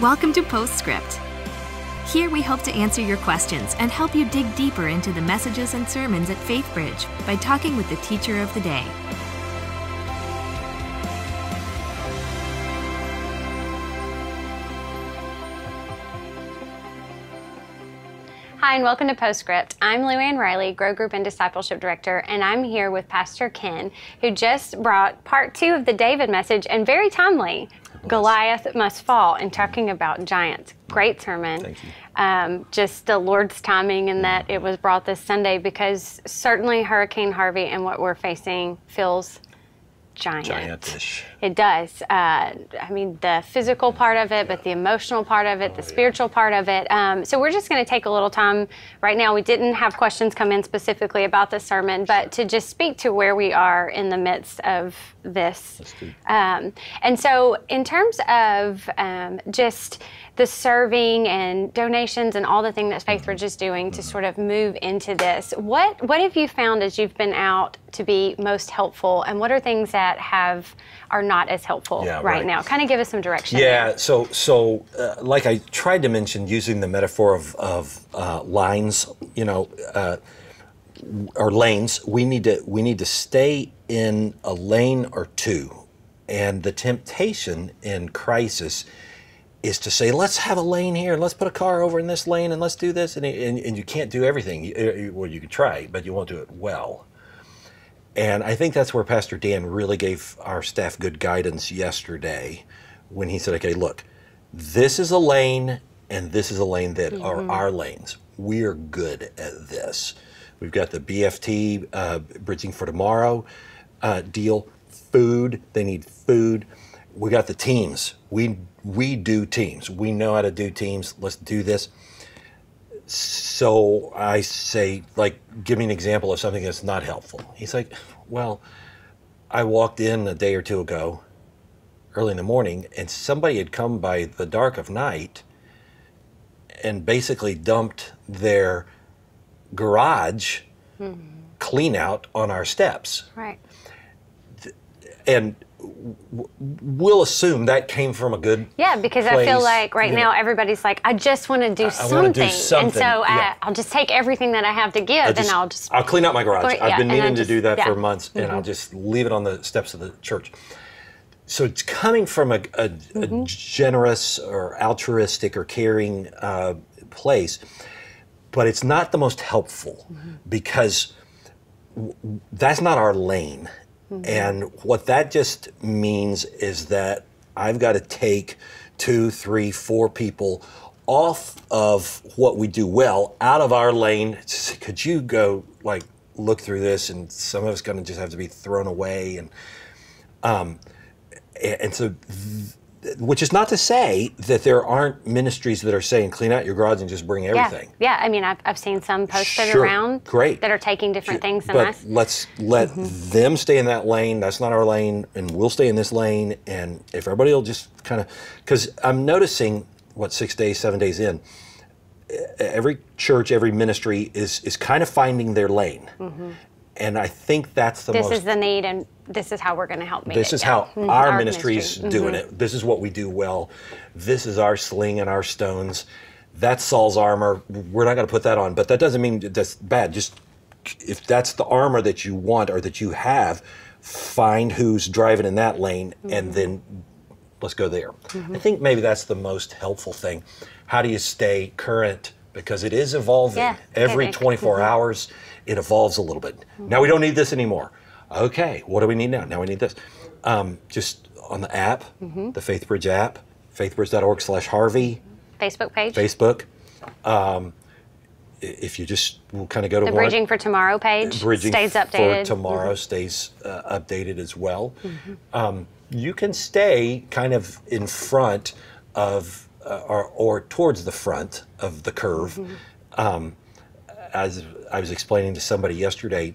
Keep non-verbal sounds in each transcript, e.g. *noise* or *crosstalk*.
Welcome to Postscript. Here we hope to answer your questions and help you dig deeper into the messages and sermons at FaithBridge by talking with the teacher of the day. Hi, and welcome to Postscript. I'm Luann Riley, Grow Group and Discipleship Director, and I'm here with Pastor Ken, who just brought part two of the David message, and very timely Goliath Must Fall, and talking about giants. Great sermon. Thank you. Um, just the Lord's timing in that it was brought this Sunday because certainly Hurricane Harvey and what we're facing feels giant. Giantish. It does. Uh, I mean, the physical part of it, but the emotional part of it, the spiritual part of it. Um, so we're just going to take a little time right now. We didn't have questions come in specifically about the sermon, but to just speak to where we are in the midst of this. Um, and so, in terms of um, just the serving and donations and all the thing that FaithBridge is doing to sort of move into this, what what have you found as you've been out to be most helpful, and what are things that have are not as helpful Yeah, right, right. now? Kind of give us some direction. Yeah, there. so so uh, like I tried to mention, using the metaphor of of uh, lines, you know, uh, or lanes, we need to we need to stay in a lane or two, and the temptation in crisis is to say, let's have a lane here, and let's put a car over in this lane, and let's do this, and and, and you can't do everything. You, well, you can try, but you won't do it well. And I think that's where Pastor Dan really gave our staff good guidance yesterday when he said, okay, look, this is a lane and this is a lane that are our lanes. We are good at this. We've got the BFT, uh, Bridging for Tomorrow uh, deal, food, they need food. We got the teams. We, we do teams. We know how to do teams. Let's do this. So I say, like, give me an example of something that's not helpful. He's like, well, I walked in a day or two ago, early in the morning, and somebody had come by the dark of night and basically dumped their garage hmm. clean out on our steps. Right. And we'll assume that came from a good Yeah, because I feel like right you now know. everybody's like, I just want to do, I something. and so yeah. I, I'll just take everything that I have to give, I and I'll just I'll clean out my garage. Right, I've yeah, been meaning just- to do that yeah. Mm-hmm. for months, and I'll just leave it on the steps of the church. So it's coming from a, a, Mm-hmm. a generous or altruistic or caring uh, place, but it's not the most helpful Mm-hmm. because w- that's not our lane. Mm-hmm. And what that just means is that I've got to take two, three, four people off of what we do well out of our lane. Could you go like look through this and some of it's going to just have to be thrown away and um and so which is not to say that there aren't ministries that are saying clean out your garage and just bring everything. Yeah, yeah. I mean, I've, I've seen some posted Sure, around great. that are taking different things than but us. let's let Mm-hmm. them stay in that lane. That's not our lane, and we'll stay in this lane. And if everybody will just kind of, because I'm noticing what six days, seven days in, every church, every ministry is is kind of finding their lane, and I think that's the Mm-hmm. This is the need, and this is how we're going to help this is how Mhm. our, ministry's ministry. doing Mhm. it. This is what we do well. This is our sling and our stones. That's Saul's armor. We're not going to put that on, but that doesn't mean that's bad. Just if that's the armor that you want or that you have, find who's driving in that lane and then let's go there. I think maybe that's the most helpful thing. How do you stay current? Because it is evolving. Yeah, Every it- it- 24 hours, it evolves a little bit. Now we don't need this anymore. Okay, what do we need now? Now we need this. Um, just on the app, the FaithBridge app, faithbridge.org slash Harvey, Facebook page, Facebook. Um, if you just will kind of go to the one- Bridging for Tomorrow page Bridging stays updated. for tomorrow stays uh, updated as well. Um, you can stay kind of in front of uh, or, or towards the front of the curve. Um, as I was explaining to somebody yesterday,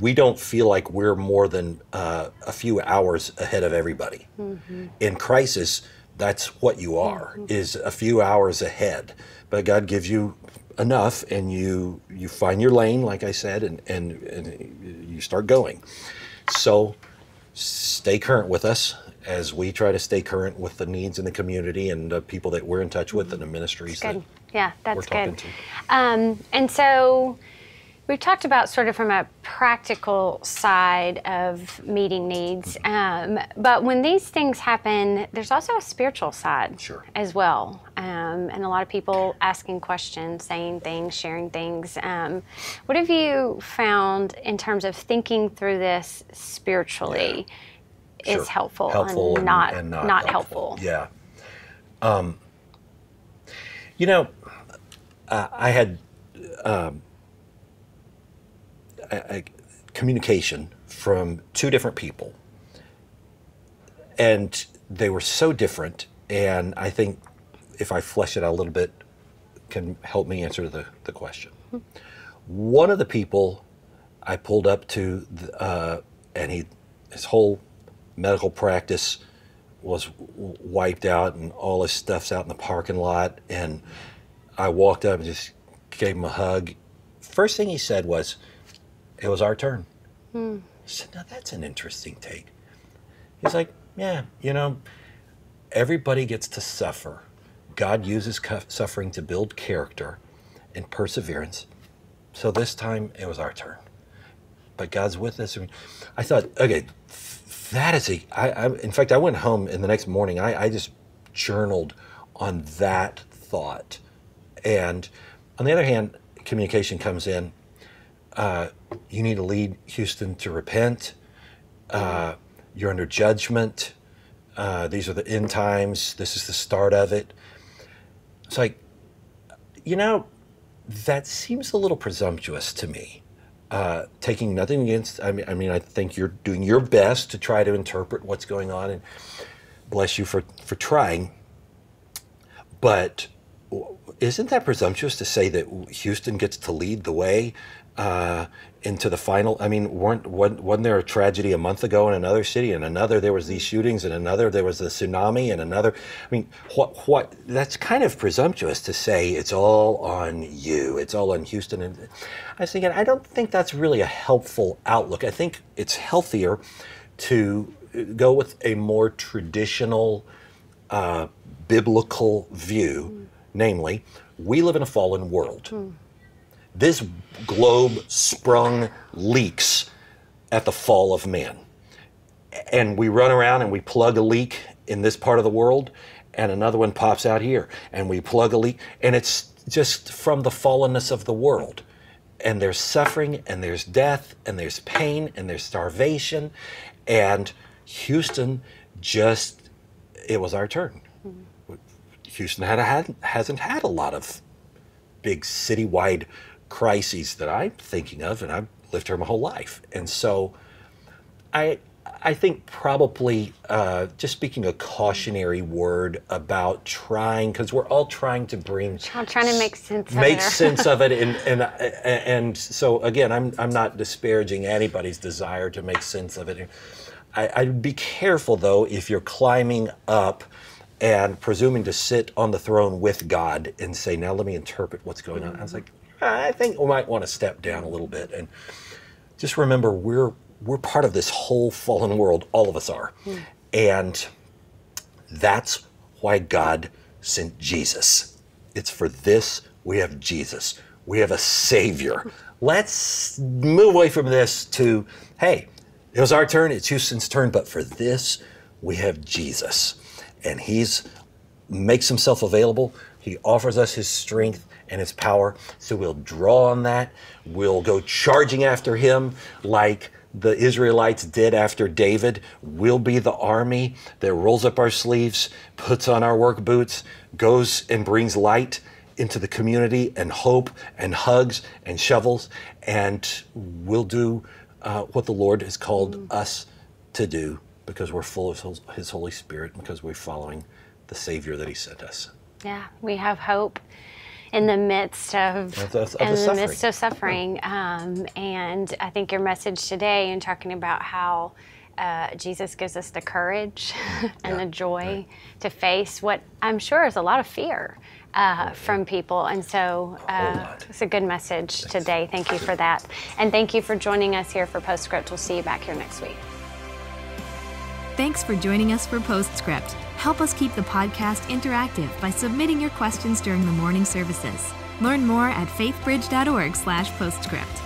we don't feel like we're more than uh, a few hours ahead of everybody. Mm-hmm. In crisis, that's what you are mm-hmm. is a few hours ahead. But God gives you enough, and you you find your lane, like I said, and and, and you start going. So stay current with us as we try to stay current with the needs in the community and the people that we're in touch with and the mm-hmm. ministries that. Yeah, that's good. Um, and so we've talked about sort of from a practical side of meeting needs. Mm-hmm. Um, but when these things happen, there's also a spiritual side Sure. as well. Um, and a lot of people asking questions, saying things, sharing things. Um, what have you found in terms of thinking through this spiritually Sure. is helpful, Helpful and, not, and not, helpful? Yeah. Um, you know, uh, I had um, communication from two different people, and they were so different. And I think if I flesh it out a little bit, can help me answer the, the question. One of the people I pulled up to, the, uh, and he, his whole medical practice was wiped out, and all his stuff's out in the parking lot. And I walked up and just gave him a hug. First thing he said was, "It was our turn." Hmm. I said, "Now that's an interesting take." He's like, "Yeah, you know, everybody gets to suffer. God uses cu- suffering to build character and perseverance. So this time it was our turn. But God's with us. I thought, okay, that is a. I, I, in fact, I went home and the next morning I, I just journaled on that thought. And on the other hand, communication comes in. Uh, you need to lead Houston to repent. Uh, you're under judgment. Uh, these are the end times. This is the start of it. It's like, you know, that seems a little presumptuous to me. Uh, taking nothing against, I mean, I mean, I think you're doing your best to try to interpret what's going on, and bless you for for trying. But isn't that presumptuous to say that Houston gets to lead the way uh, into the final? I mean, weren't wasn't, there a tragedy a month ago in another city, and another there was these shootings, and another there was the tsunami, and another. I mean, what what? That's kind of presumptuous to say it's all on you. It's all on Houston. And I was thinking, I don't think that's really a helpful outlook. I think it's healthier to go with a more traditional uh, biblical view, namely, we live in a fallen world. This globe sprung leaks at the fall of man. And we run around and we plug a leak in this part of the world, and another one pops out here, and we plug a leak, and it's just from the fallenness of the world. And there's suffering, and there's death, and there's pain, and there's starvation. And Houston just, it was our turn. Houston had, had hasn't had a lot of big citywide crises that I'm thinking of, and I've lived here my whole life. And so, I I think probably uh, just speaking a cautionary word about trying because we're all trying to bring I'm trying to make sense of make it. *laughs* sense of it and and *laughs* and so again I'm I'm not disparaging anybody's desire to make sense of it. I, I'd be careful though if you're climbing up and presuming to sit on the throne with God and say, now let me interpret what's going on. I was mm-hmm. like, ah, I think we might want to step down a little bit and just remember we're we're part of this whole fallen world. All of us are, hmm. and that's why God sent Jesus. It's for this we have Jesus. We have a Savior. *laughs* Let's move away from this to hey, it was our turn. It's Houston's turn, but for this we have Jesus, and He's makes himself available. He offers us his strength and his power. So we'll draw on that. We'll go charging after him like the Israelites did after David. We'll be the army that rolls up our sleeves, puts on our work boots, goes and brings light into the community and hope and hugs and shovels. And we'll do uh, what the Lord has called us to do because we're full of his- his Holy Spirit, because we're following the Savior that He sent us. Yeah, we have hope in the midst of, Of the- of in the suffering. midst of suffering. Um, and I think your message today and talking about how uh, Jesus gives us the courage *laughs* and Yeah, the joy to face what I'm sure is a lot of fear uh, from people. And so uh, it's a good message today. Thank you for that. And thank you for joining us here for Postscript. We'll see you back here next week. Thanks for joining us for Postscript. Help us keep the podcast interactive by submitting your questions during the morning services. Learn more at faithbridge.org/postscript.